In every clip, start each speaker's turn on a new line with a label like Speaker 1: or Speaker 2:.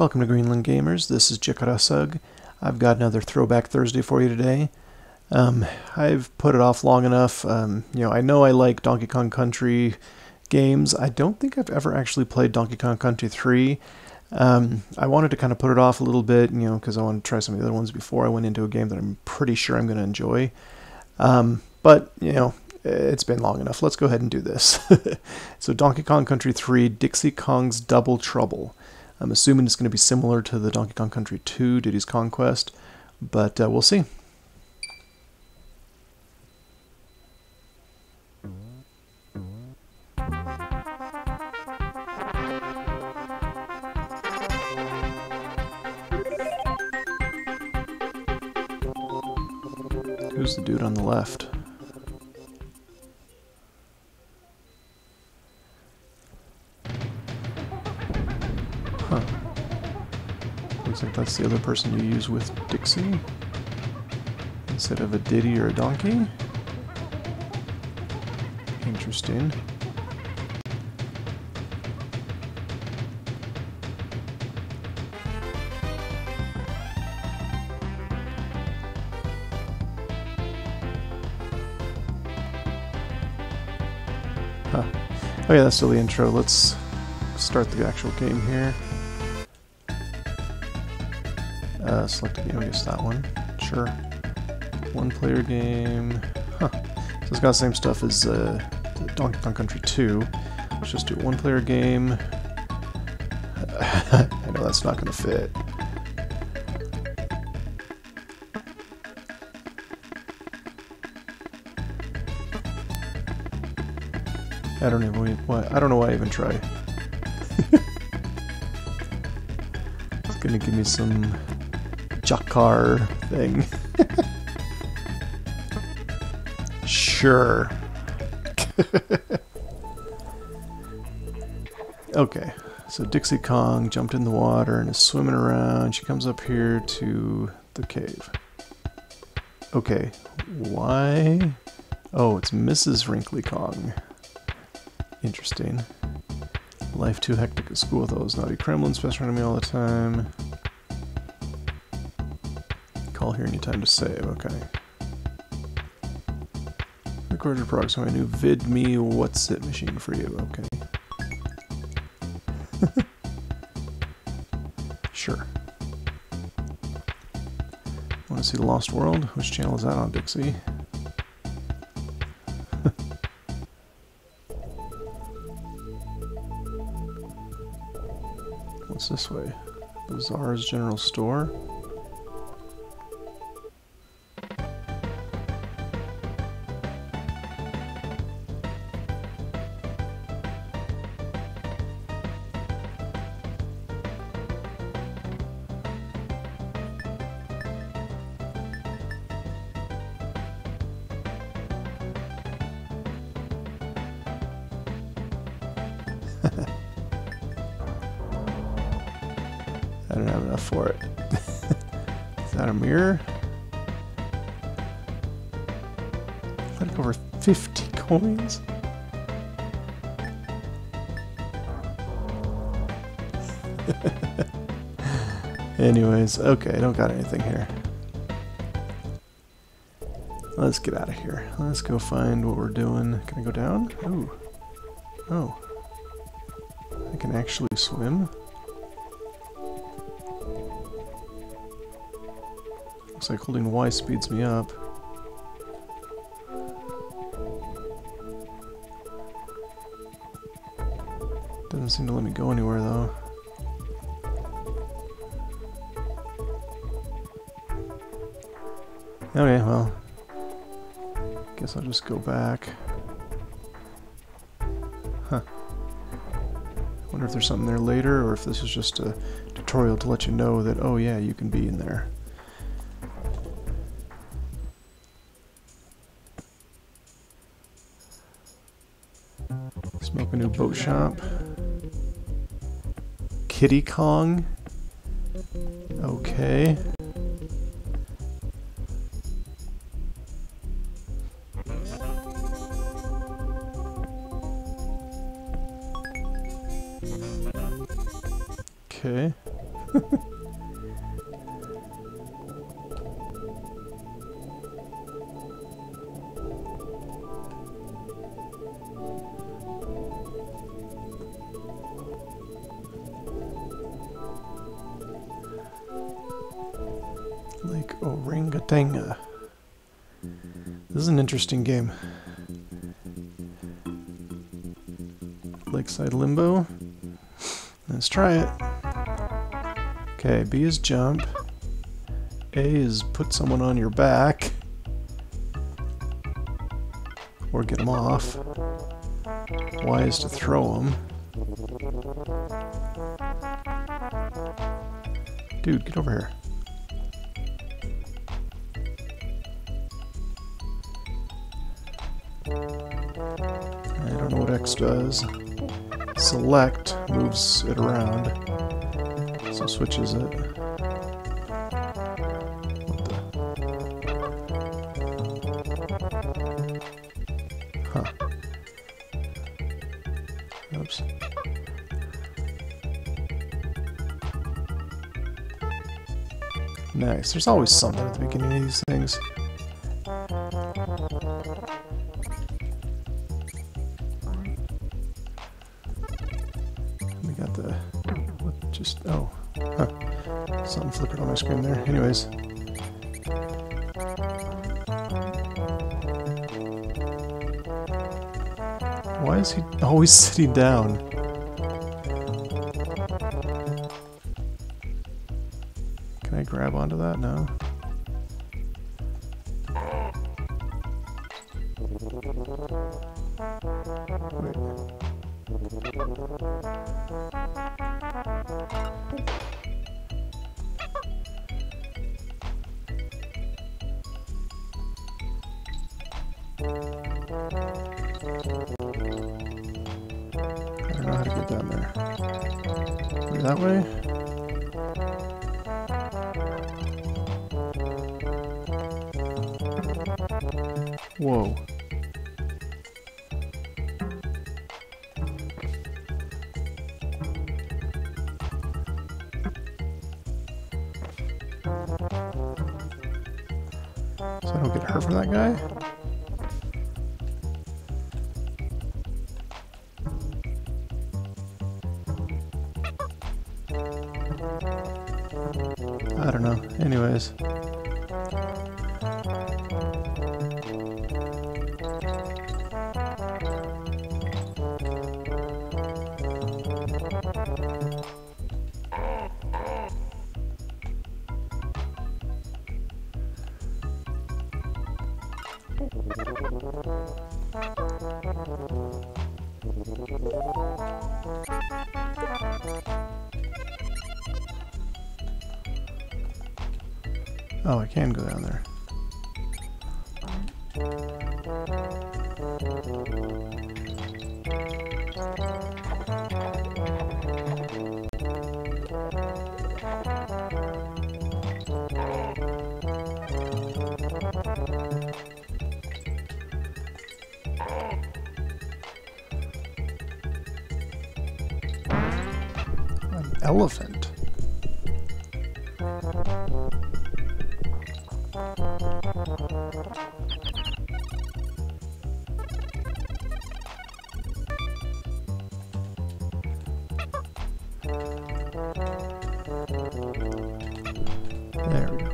Speaker 1: Welcome to Greenland Gamers. This is Jakarasag. I've got another Throwback Thursday for you today. Um, I've put it off long enough. Um, you know, I know I like Donkey Kong Country games. I don't think I've ever actually played Donkey Kong Country 3. Um, I wanted to kind of put it off a little bit, you know, because I wanted to try some of the other ones before I went into a game that I'm pretty sure I'm going to enjoy. Um, but, you know, it's been long enough. Let's go ahead and do this. so Donkey Kong Country 3, Dixie Kong's Double Trouble. I'm assuming it's going to be similar to the Donkey Kong Country 2, Diddy's Kong Quest, but uh, we'll see. Who's the dude on the left? Like that's the other person you use with Dixie. Instead of a Diddy or a donkey. Interesting. Huh. Oh yeah, that's still the intro. Let's start the actual game here. Uh, select a game, I guess that one. Sure. One player game. Huh. So it's got the same stuff as uh, Donkey Kong Country 2. Let's just do one player game. I know that's not going to fit. I don't even why I don't know why I even try. it's gonna give me some Jakar thing. sure. okay, so Dixie Kong jumped in the water and is swimming around. She comes up here to the cave. Okay, why? Oh, it's Mrs. Wrinkly Kong. Interesting. Life too hectic at school with all those naughty Kremlings pestering me all the time. Call here anytime to save, okay. Recorded my new VidMe What's It machine for you, okay. sure. Want to see The Lost World? Which channel is that on, Dixie? What's this way? Bazaar's General Store? Coins? Anyways, okay, I don't got anything here. Let's get out of here. Let's go find what we're doing. Can I go down? Ooh. Oh. I can actually swim. Looks like holding Y speeds me up. Doesn't seem to let me go anywhere though. Okay, well, guess I'll just go back. Huh. Wonder if there's something there later, or if this is just a tutorial to let you know that, oh yeah, you can be in there. Smoke a new boat shop. Kiddie Kong. Okay. Okay. interesting game. Lakeside Limbo. Let's try it. Okay, B is jump. A is put someone on your back. Or get them off. Y is to throw them. Dude, get over here. Don't know what X does. Select moves it around. So switches it. Huh. Oops. Nice. There's always something at the beginning of these things. Screen there. Anyways. Why is he always sitting down? Can I grab onto that? No. Wait. That way? Whoa. So I don't get hurt from that guy? Oh, I can go down there. There we go.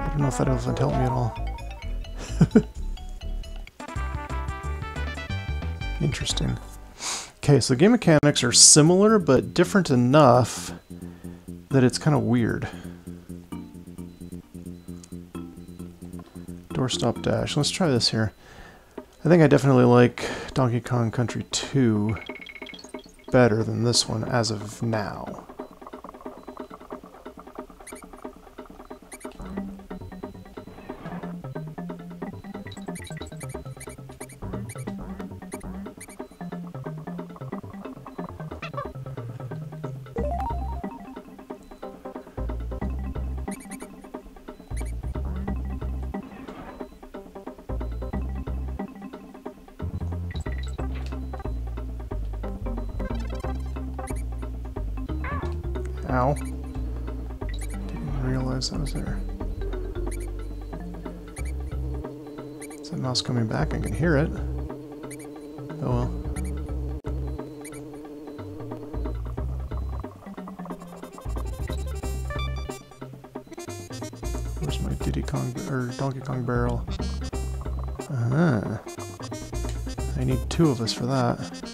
Speaker 1: I don't know if that elephant helped me Okay, so game mechanics are similar but different enough that it's kind of weird. Doorstop dash. Let's try this here. I think I definitely like Donkey Kong Country 2 better than this one as of now. Ow. Didn't realize I was there. That mouse coming back? I can hear it. Oh well. Where's my Diddy Kong or Donkey Kong barrel? Ah. I need two of us for that.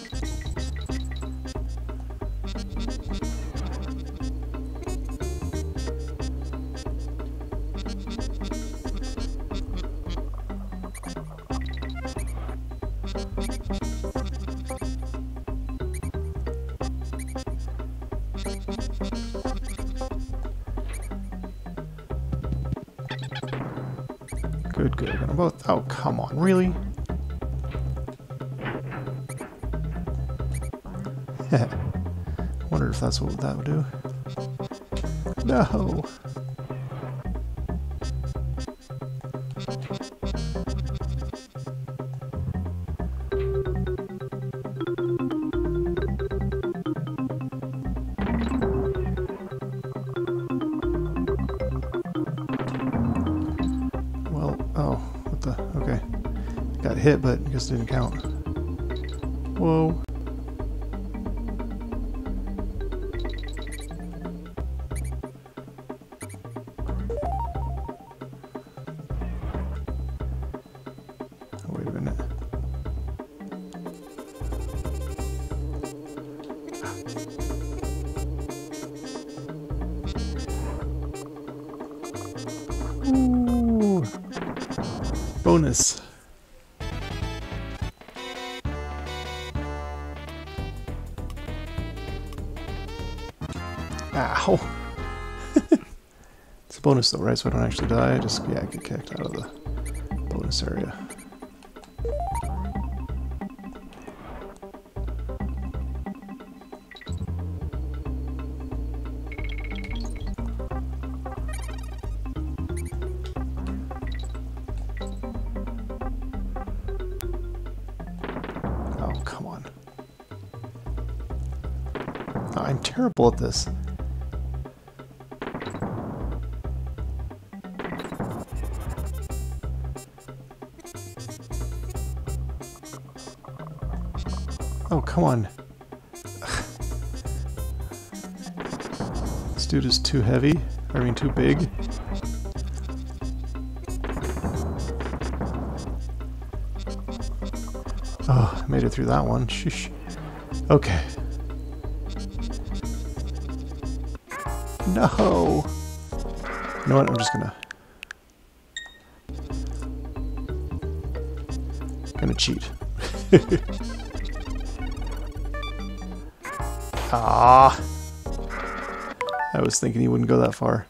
Speaker 1: Good, good. I'm both. Oh, come on, really? Wondered if that's what that would do. No. Guess it didn't count. Whoa. Wait a minute. Ooh. Bonus. Bonus though, right? So I don't actually die. I just, yeah, I get kicked out of the bonus area. Oh, come on. I'm terrible at this. Oh, come on. this dude is too heavy. I mean, too big. Oh, I made it through that one. Sheesh. Okay. No! You know what? I'm just gonna... Gonna cheat. ah! I was thinking he wouldn't go that far.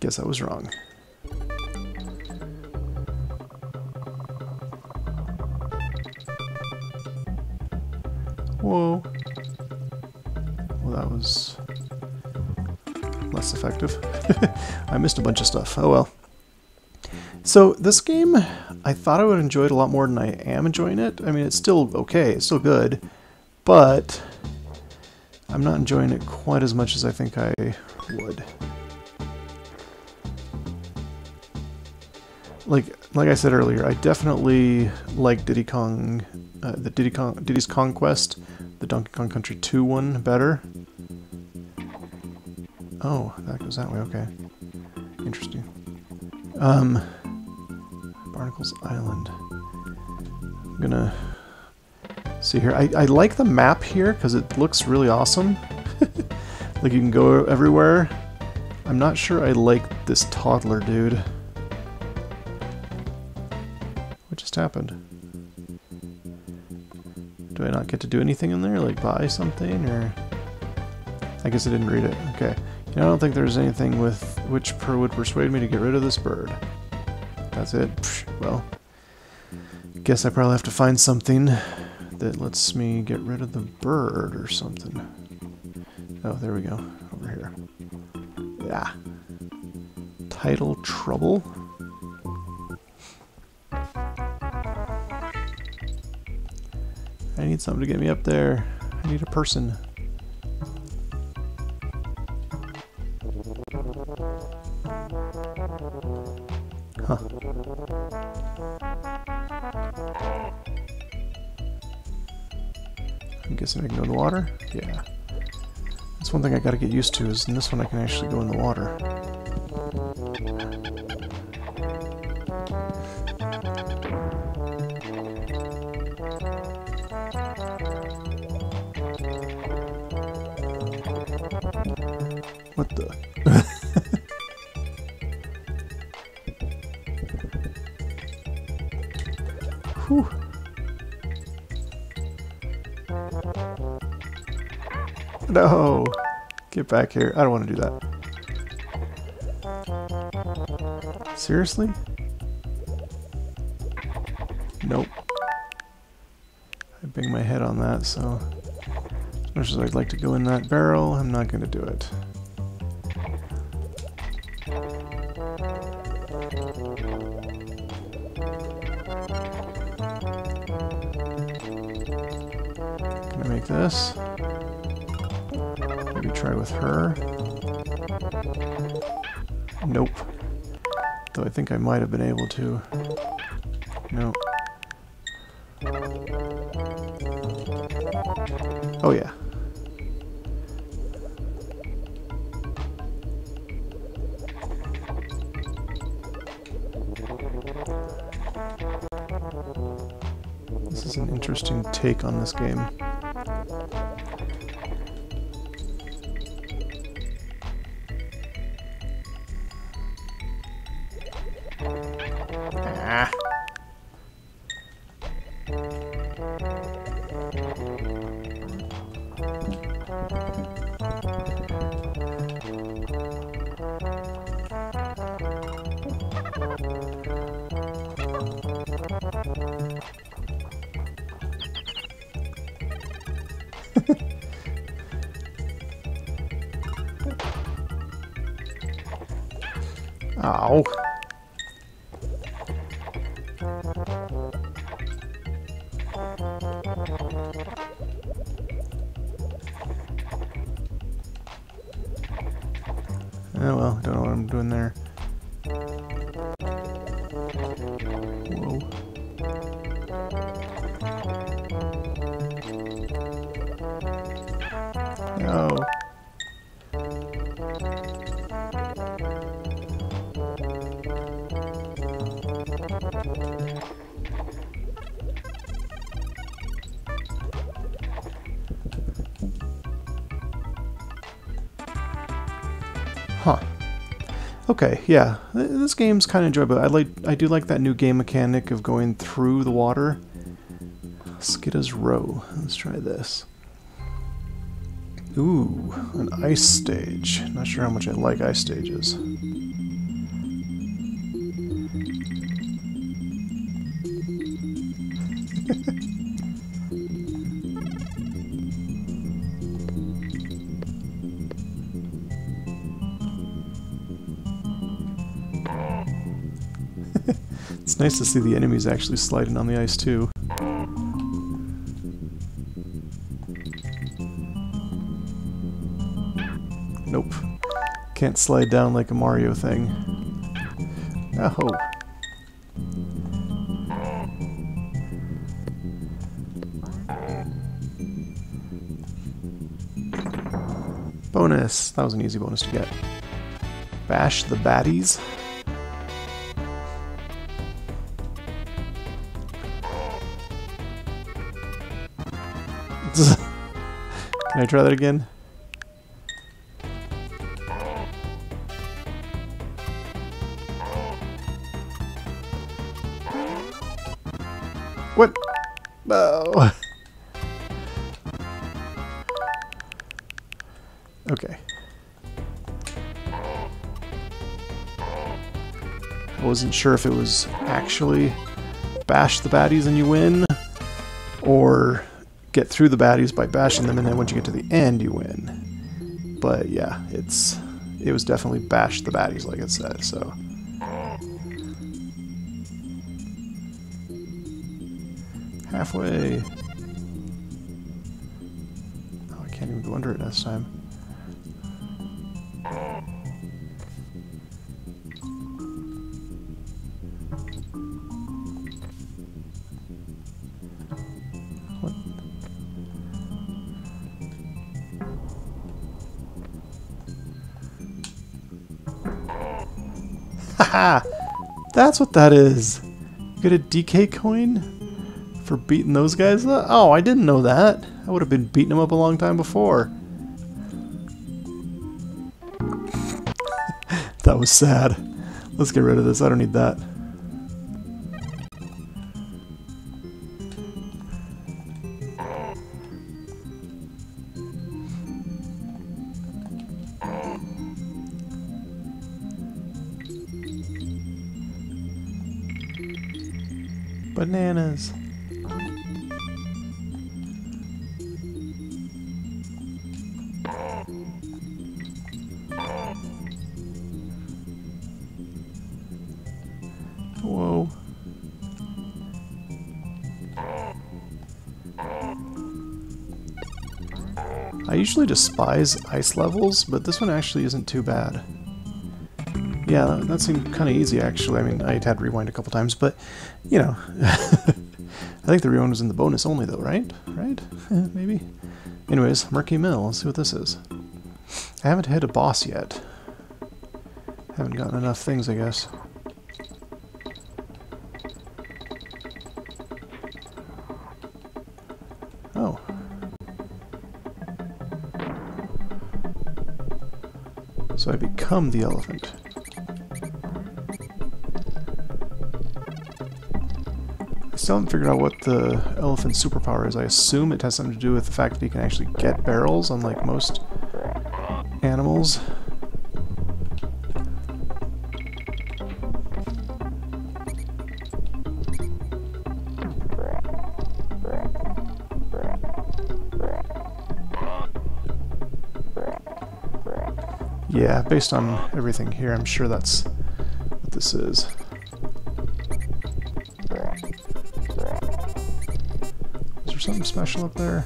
Speaker 1: Guess I was wrong. Whoa. Well, that was less effective. I missed a bunch of stuff. Oh well. So this game, I thought I would enjoy it a lot more than I am enjoying it. I mean, it's still okay, it's still good, but I'm not enjoying it quite as much as I think I would. Like, like I said earlier, I definitely like Diddy Kong, uh, the Diddy Kong, Diddy's Kong Quest, the Donkey Kong Country 2 one better. Oh, that goes that way. Okay, interesting. Um, Barnacles Island. I'm gonna see here. I, I like the map here because it looks really awesome. like you can go everywhere. I'm not sure I like this toddler dude. What just happened? Do I not get to do anything in there? Like buy something or... I guess I didn't read it. Okay. You know, I don't think there's anything with which per would persuade me to get rid of this bird. That's it. Psh, well, guess I probably have to find something that lets me get rid of the bird or something. Oh, there we go. Over here. Yeah. Tidal Trouble. I need something to get me up there. I need a person. That's one thing I gotta get used to, is in this one I can actually go in the water. No! Get back here. I don't want to do that. Seriously? Nope. I bang my head on that, so... As much as I'd like to go in that barrel, I'm not going to do it. Though I think I might have been able to. No. Oh yeah. This is an interesting take on this game. Okay, yeah, this game's kind of enjoyable. I like, I do like that new game mechanic of going through the water. Skidda's Row. Let's try this. Ooh, an ice stage. Not sure how much I like ice stages. It's nice to see the enemies actually sliding on the ice too. Nope. Can't slide down like a Mario thing. Oh. Bonus! That was an easy bonus to get. Bash the baddies. Can I try that again? What? No. Oh. Okay. I wasn't sure if it was actually bash the baddies and you win, or get through the baddies by bashing them, and then once you get to the end, you win. But yeah, it's it was definitely bash the baddies, like it said. So. Halfway. Oh, I can't even go under it this time. Ha! That's what that is. Get a DK coin for beating those guys up? Oh, I didn't know that. I would have been beating them up a long time before. that was sad. Let's get rid of this. I don't need that. Bananas. Whoa. I usually despise ice levels, but this one actually isn't too bad. Yeah, that, that seemed kind of easy actually. I mean, I had rewind a couple times, but, you know. I think the rewind was in the bonus only though, right? Right? Maybe? Anyways, Murky Mill, let's see what this is. I haven't hit a boss yet. Haven't gotten enough things, I guess. Oh. So I become the elephant. Still haven't figured out what the elephant's superpower is. I assume it has something to do with the fact that he can actually get barrels, unlike most animals. Yeah, based on everything here, I'm sure that's what this is. Something special up there?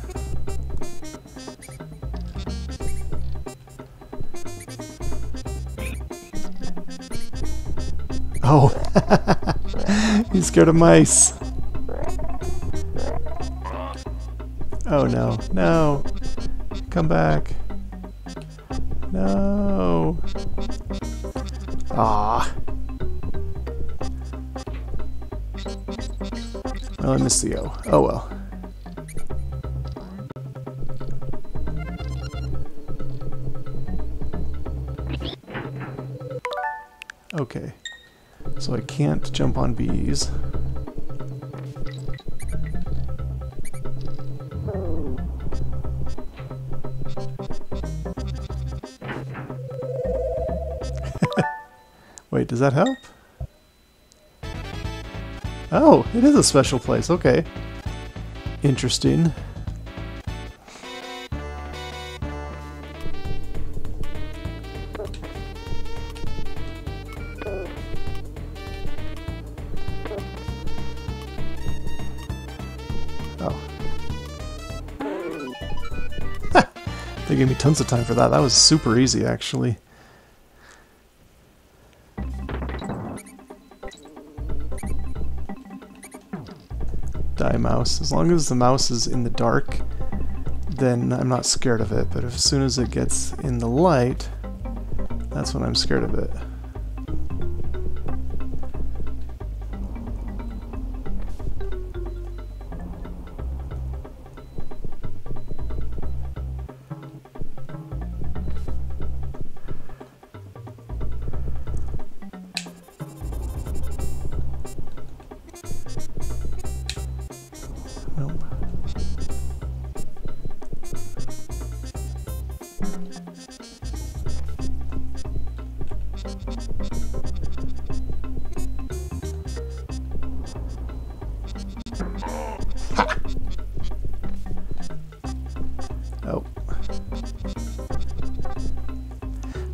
Speaker 1: Oh, he's scared of mice. Oh no, no. Come back. No. Ah. Well, I missed the O. Oh well. Okay. So I can't jump on bees. Wait, does that help? Oh, it is a special place, okay. Interesting. They gave me tons of time for that. That was super easy, actually. Die mouse. As long as the mouse is in the dark, then I'm not scared of it. But as soon as it gets in the light, that's when I'm scared of it.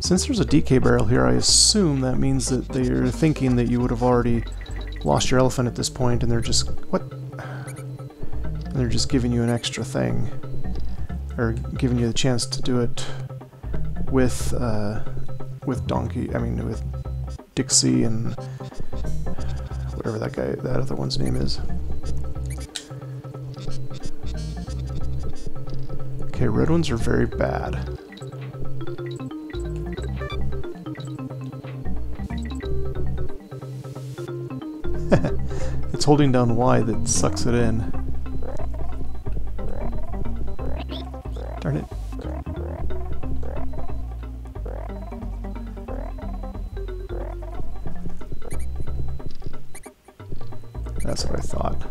Speaker 1: Since there's a DK barrel here, I assume that means that they're thinking that you would have already lost your elephant at this point, and they're just... What? And they're just giving you an extra thing. Or giving you the chance to do it with, uh, with Donkey, I mean, with Dixie and whatever that guy, that other one's name is. Okay, red ones are very bad. Holding down Y that sucks it in. Darn it. That's what I thought.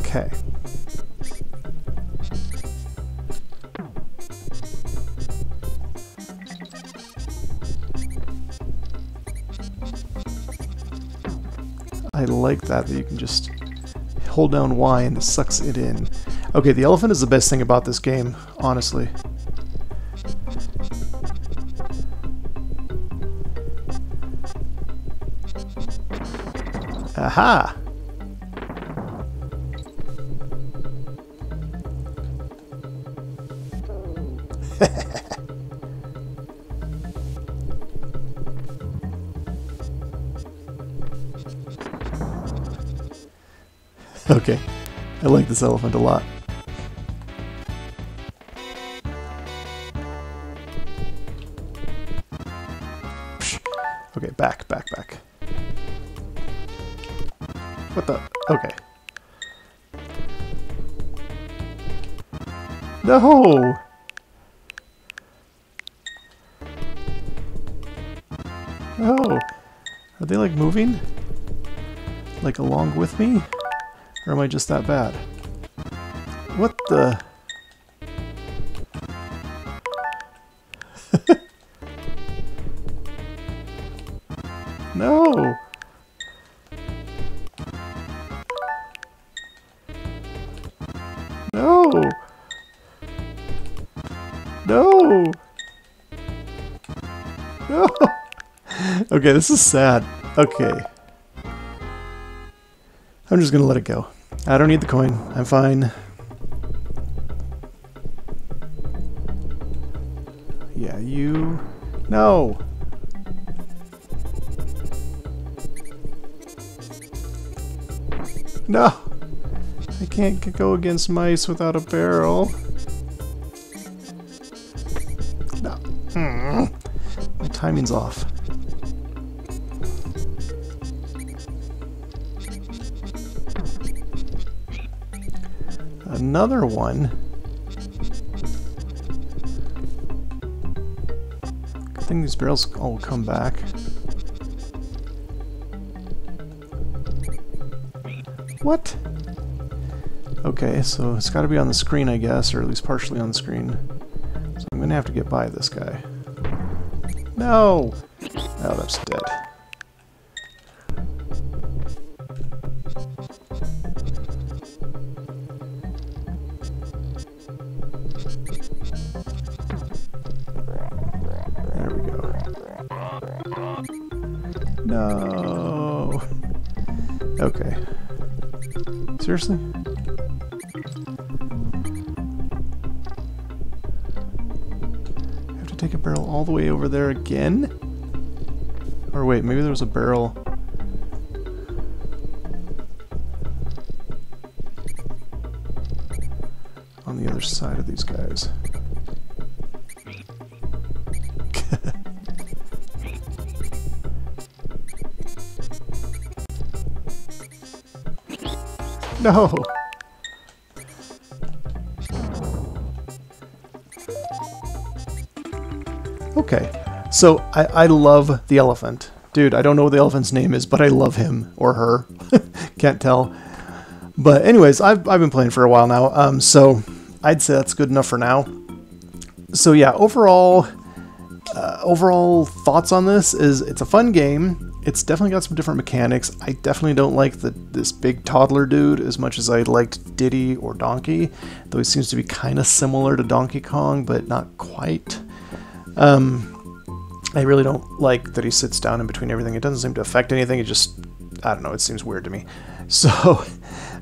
Speaker 1: Okay. Like that, that you can just hold down Y and it sucks it in. Okay, the elephant is the best thing about this game, honestly. Aha! Okay, I like this elephant a lot. Okay, back, back, back. What the? Okay. No! No! Are they like moving? Like along with me? Or am I just that bad? What the? no! No! No! No! okay, this is sad. Okay. I'm just gonna let it go. I don't need the coin. I'm fine. Yeah, you... No! No! I can't go against mice without a barrel. No. Hmm. My timing's off. Another one. Good thing these barrels all come back. What? Okay, so it's got to be on the screen, I guess, or at least partially on the screen. So I'm going to have to get by this guy. No! Seriously? I have to take a barrel all the way over there again? Or wait, maybe there was a barrel... on the other side of these guys. No! Okay, so I, I love the elephant. Dude, I don't know what the elephant's name is, but I love him or her. Can't tell. But anyways, I've, I've been playing for a while now, um, so I'd say that's good enough for now. So yeah, overall, uh, overall thoughts on this is it's a fun game. It's definitely got some different mechanics. I definitely don't like the this big toddler dude as much as I liked Diddy or Donkey, though he seems to be kind of similar to Donkey Kong, but not quite. Um, I really don't like that he sits down in between everything. It doesn't seem to affect anything. It just, I don't know, it seems weird to me. So,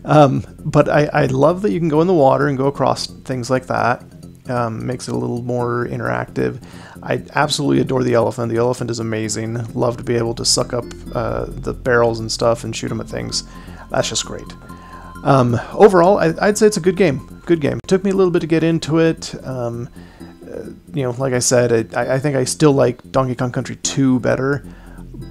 Speaker 1: um, but I, I love that you can go in the water and go across things like that. Um, makes it a little more interactive. I absolutely adore the elephant. The elephant is amazing. Love to be able to suck up uh, the barrels and stuff and shoot them at things. That's just great. Um, overall, I, would say it's a good game. Good game. It took me a little bit to get into it. Um, uh, you know, like I said, I, I think I still like Donkey Kong Country 2 better,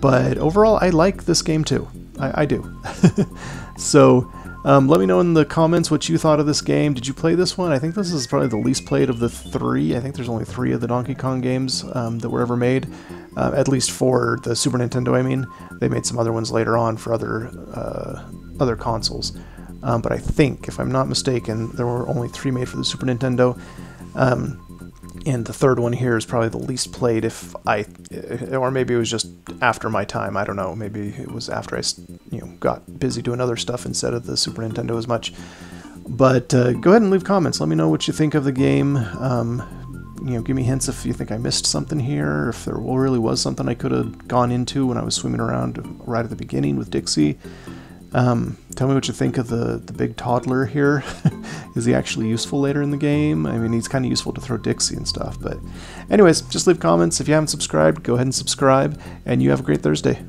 Speaker 1: but overall, I like this game too. I, I do. so, um, let me know in the comments what you thought of this game. Did you play this one? I think this is probably the least played of the three. I think there's only three of the Donkey Kong games um, that were ever made, uh, at least for the Super Nintendo. I mean, they made some other ones later on for other uh, other consoles. Um, but I think, if I'm not mistaken, there were only three made for the Super Nintendo. Um, and the third one here is probably the least played if I, or maybe it was just after my time, I don't know, maybe it was after I, you know, got busy doing other stuff instead of the Super Nintendo as much. But uh, go ahead and leave comments, let me know what you think of the game, um, you know, give me hints if you think I missed something here, if there really was something I could have gone into when I was swimming around right at the beginning with Dixie. Um, tell me what you think of the, the big toddler here. Is he actually useful later in the game? I mean, he's kind of useful to throw Dixie and stuff. But anyways, just leave comments. If you haven't subscribed, go ahead and subscribe. And you have a great Thursday.